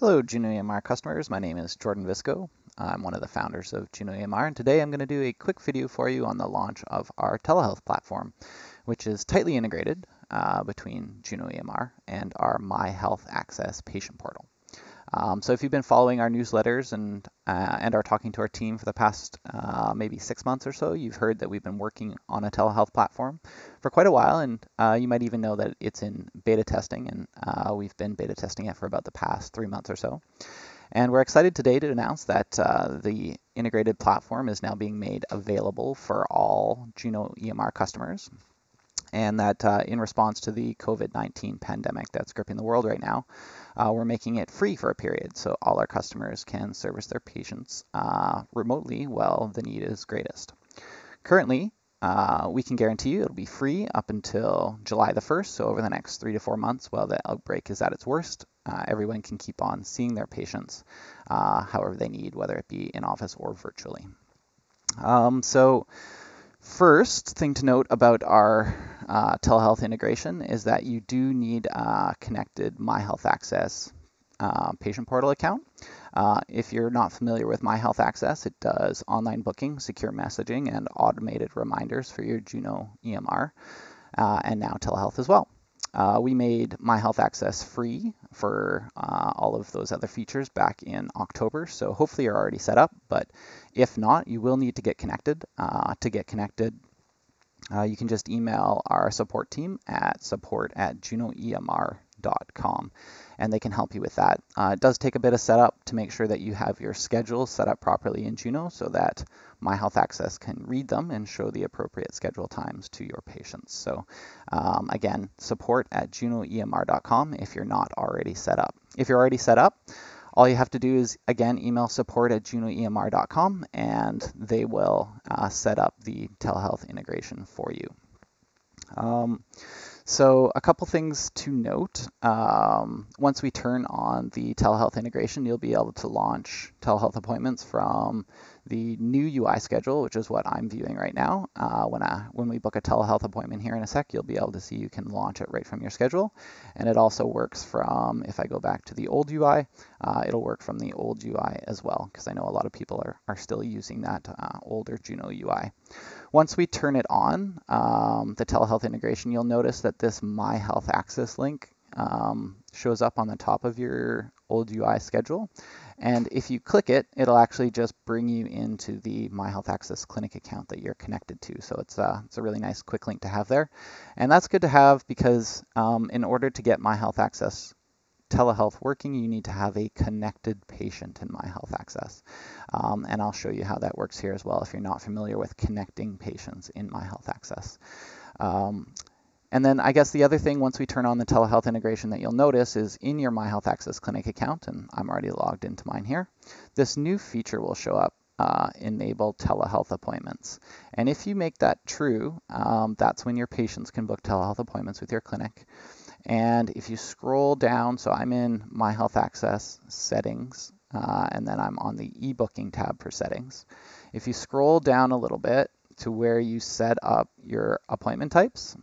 Hello, Juno EMR customers. My name is Jordan Visco. I'm one of the founders of Juno EMR, and today I'm going to do a quick video for you on the launch of our telehealth platform, which is tightly integrated uh, between Juno EMR and our My Health Access patient portal. Um, so if you've been following our newsletters and uh, and are talking to our team for the past uh, maybe six months or so, you've heard that we've been working on a telehealth platform for quite a while, and uh, you might even know that it's in beta testing, and uh, we've been beta testing it for about the past three months or so. And we're excited today to announce that uh, the integrated platform is now being made available for all Juno EMR customers and that uh, in response to the COVID 19 pandemic that's gripping the world right now, uh, we're making it free for a period so all our customers can service their patients uh, remotely while the need is greatest. Currently, uh, we can guarantee you it'll be free up until July the 1st, so over the next three to four months while the outbreak is at its worst. Uh, everyone can keep on seeing their patients uh, however they need, whether it be in office or virtually. Um, so, First thing to note about our uh, telehealth integration is that you do need a connected My Health Access uh, patient portal account. Uh, if you're not familiar with My Health Access, it does online booking, secure messaging, and automated reminders for your Juno EMR, uh, and now telehealth as well. Uh, we made My Health Access free for uh, all of those other features back in October, so hopefully you're already set up, but if not, you will need to get connected. Uh, to get connected, uh, you can just email our support team at support at junoemr.com and they can help you with that. Uh, it does take a bit of setup to make sure that you have your schedule set up properly in Juno so that My Health Access can read them and show the appropriate schedule times to your patients. So um, again, support at junoemr.com if you're not already set up. If you're already set up, all you have to do is, again, email support at junoemr.com and they will uh, set up the telehealth integration for you. Um, so a couple things to note. Um, once we turn on the telehealth integration, you'll be able to launch telehealth appointments from the new UI schedule, which is what I'm viewing right now. Uh, when, I, when we book a telehealth appointment here in a sec, you'll be able to see you can launch it right from your schedule. And it also works from, if I go back to the old UI, uh, it'll work from the old UI as well, because I know a lot of people are, are still using that uh, older Juno UI. Once we turn it on, um, the telehealth integration, you'll notice that this My Health Access link um, shows up on the top of your old UI schedule. And if you click it, it'll actually just bring you into the My Health Access Clinic account that you're connected to. So it's a, it's a really nice quick link to have there. And that's good to have because um, in order to get My Health Access telehealth working, you need to have a connected patient in My Health Access. Um, and I'll show you how that works here as well if you're not familiar with connecting patients in My Health Access. Um, and then I guess the other thing once we turn on the telehealth integration that you'll notice is in your My Health Access Clinic account, and I'm already logged into mine here, this new feature will show up, uh, enable telehealth appointments. And if you make that true, um, that's when your patients can book telehealth appointments with your clinic. And if you scroll down, so I'm in My Health Access settings, uh, and then I'm on the e-booking tab for settings. If you scroll down a little bit to where you set up your appointment types,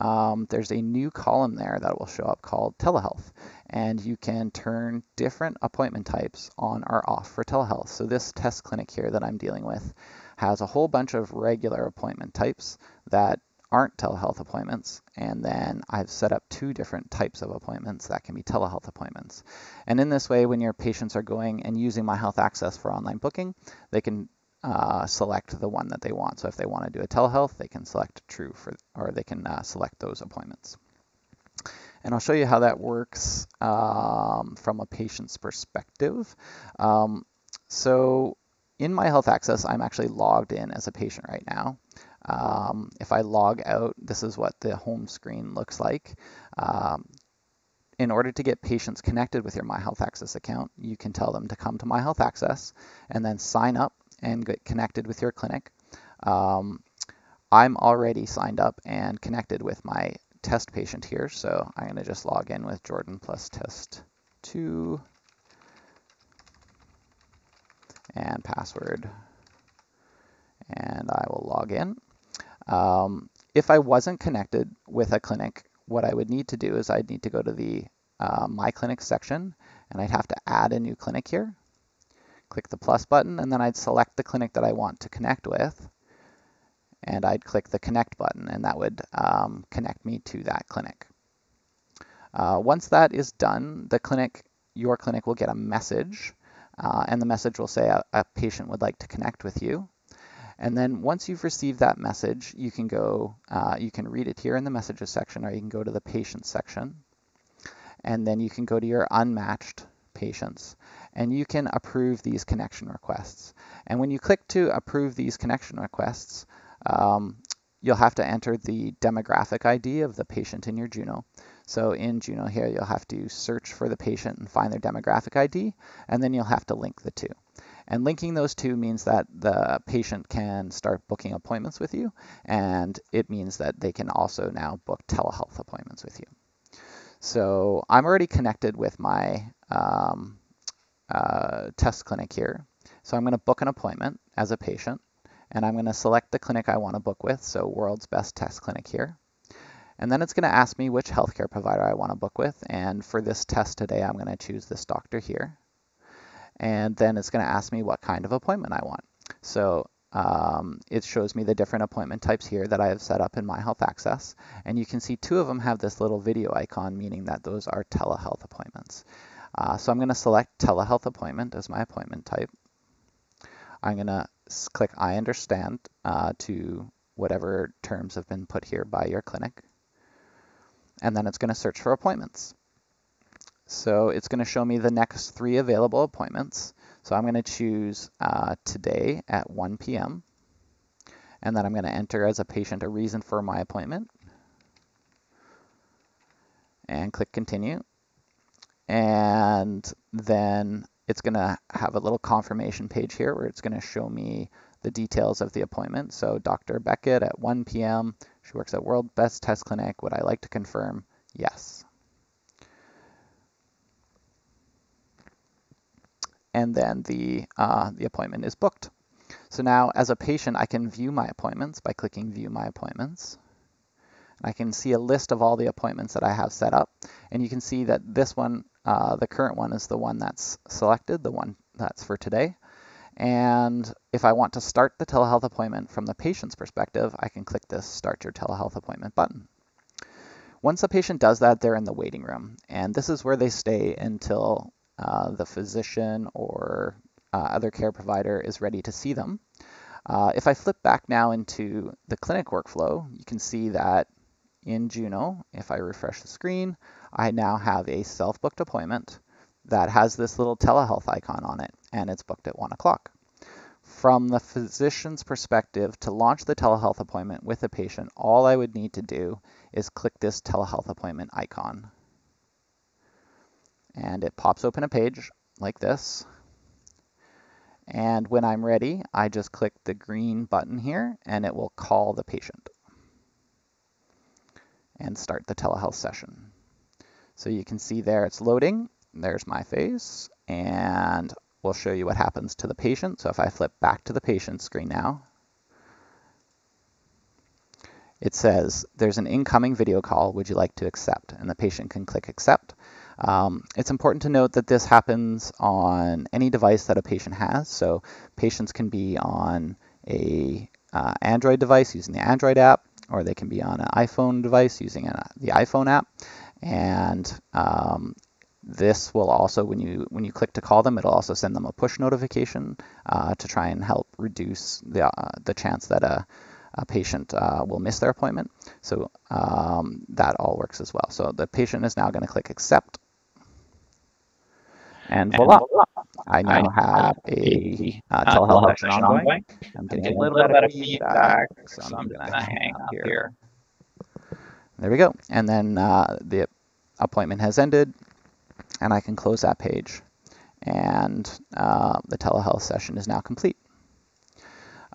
um, there's a new column there that will show up called telehealth. And you can turn different appointment types on or off for telehealth. So this test clinic here that I'm dealing with has a whole bunch of regular appointment types that aren't telehealth appointments. And then I've set up two different types of appointments that can be telehealth appointments. And in this way, when your patients are going and using My Health Access for online booking, they can uh, select the one that they want. So if they want to do a telehealth, they can select true for, or they can uh, select those appointments. And I'll show you how that works um, from a patient's perspective. Um, so in my health access, I'm actually logged in as a patient right now. Um, if I log out, this is what the home screen looks like. Um, in order to get patients connected with your My Health Access account, you can tell them to come to My Health Access and then sign up and get connected with your clinic. Um, I'm already signed up and connected with my test patient here, so I'm going to just log in with Jordan plus test 2 and password, and I will log in. Um, if I wasn't connected with a clinic, what I would need to do is I'd need to go to the uh, My Clinic section and I'd have to add a new clinic here. Click the plus button, and then I'd select the clinic that I want to connect with, and I'd click the connect button, and that would um, connect me to that clinic. Uh, once that is done, the clinic, your clinic will get a message, uh, and the message will say a, a patient would like to connect with you. And then once you've received that message, you can go, uh, you can read it here in the messages section, or you can go to the patients section. And then you can go to your unmatched patients, and you can approve these connection requests. And when you click to approve these connection requests, um, you'll have to enter the demographic ID of the patient in your Juno. So in Juno here, you'll have to search for the patient and find their demographic ID, and then you'll have to link the two. And linking those two means that the patient can start booking appointments with you, and it means that they can also now book telehealth appointments with you. So I'm already connected with my um, uh, test clinic here. So I'm going to book an appointment as a patient, and I'm going to select the clinic I want to book with, so World's Best Test Clinic here. And then it's going to ask me which healthcare provider I want to book with, and for this test today, I'm going to choose this doctor here and then it's going to ask me what kind of appointment I want. So um, it shows me the different appointment types here that I have set up in My Health Access. And you can see two of them have this little video icon, meaning that those are telehealth appointments. Uh, so I'm going to select telehealth appointment as my appointment type. I'm going to click I understand uh, to whatever terms have been put here by your clinic. And then it's going to search for appointments. So it's going to show me the next three available appointments. So I'm going to choose uh, today at 1 p.m. And then I'm going to enter as a patient a reason for my appointment. And click continue. And then it's going to have a little confirmation page here where it's going to show me the details of the appointment. So Dr. Beckett at 1 p.m. She works at World Best Test Clinic. Would I like to confirm? Yes. and then the, uh, the appointment is booked. So now as a patient, I can view my appointments by clicking View My Appointments. I can see a list of all the appointments that I have set up. And you can see that this one, uh, the current one, is the one that's selected, the one that's for today. And if I want to start the telehealth appointment from the patient's perspective, I can click this Start Your Telehealth Appointment button. Once a patient does that, they're in the waiting room. And this is where they stay until uh, the physician or uh, other care provider is ready to see them. Uh, if I flip back now into the clinic workflow, you can see that in Juno, if I refresh the screen, I now have a self-booked appointment that has this little telehealth icon on it, and it's booked at 1 o'clock. From the physician's perspective, to launch the telehealth appointment with a patient, all I would need to do is click this telehealth appointment icon and it pops open a page like this. And when I'm ready, I just click the green button here and it will call the patient and start the telehealth session. So you can see there it's loading. There's my face and we'll show you what happens to the patient. So if I flip back to the patient screen now, it says there's an incoming video call. Would you like to accept? And the patient can click accept. Um, it's important to note that this happens on any device that a patient has. So patients can be on a uh, Android device using the Android app, or they can be on an iPhone device using a, the iPhone app. And um, this will also, when you when you click to call them, it'll also send them a push notification uh, to try and help reduce the uh, the chance that a a patient uh, will miss their appointment. So um, that all works as well. So the patient is now going to click accept and voila, I now have a uh, telehealth session ongoing. I'm getting a little bit of feedback, so I'm going to hang up here. There we go. And then uh, the appointment has ended, and I can close that page. And uh, the telehealth session is now complete.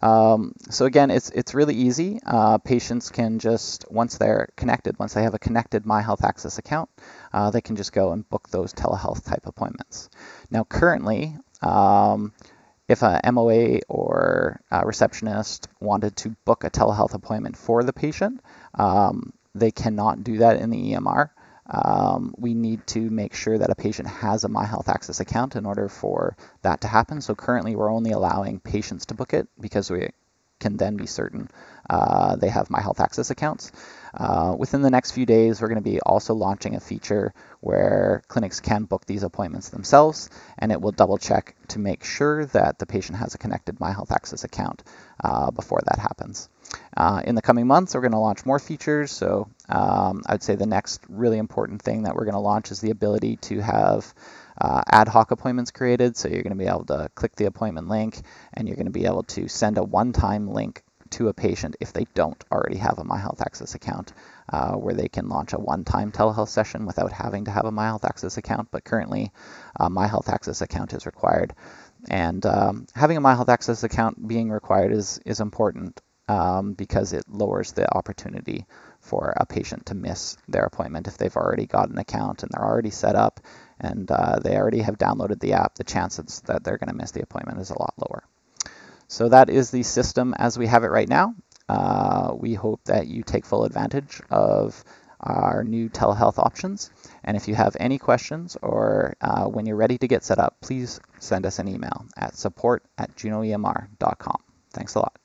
Um, so again, it's it's really easy. Uh, patients can just once they're connected, once they have a connected My Health Access account, uh, they can just go and book those telehealth type appointments. Now, currently, um, if a MOA or a receptionist wanted to book a telehealth appointment for the patient, um, they cannot do that in the EMR. Um, we need to make sure that a patient has a My Health Access account in order for that to happen. So currently we're only allowing patients to book it because we can then be certain uh, they have My Health Access accounts. Uh, within the next few days, we're going to be also launching a feature where clinics can book these appointments themselves, and it will double check to make sure that the patient has a connected My Health Access account uh, before that happens. Uh, in the coming months, we're going to launch more features. So um, I'd say the next really important thing that we're going to launch is the ability to have uh, ad hoc appointments created. So you're going to be able to click the appointment link and you're going to be able to send a one-time link to a patient if they don't already have a My Health Access account, uh, where they can launch a one-time telehealth session without having to have a My Health Access account. But currently, a My Health Access account is required. And um, having a My Health Access account being required is, is important um, because it lowers the opportunity for a patient to miss their appointment if they've already got an account and they're already set up and uh, they already have downloaded the app, the chances that they're going to miss the appointment is a lot lower. So that is the system as we have it right now. Uh, we hope that you take full advantage of our new telehealth options. And if you have any questions or uh, when you're ready to get set up, please send us an email at support at junoemr.com. Thanks a lot.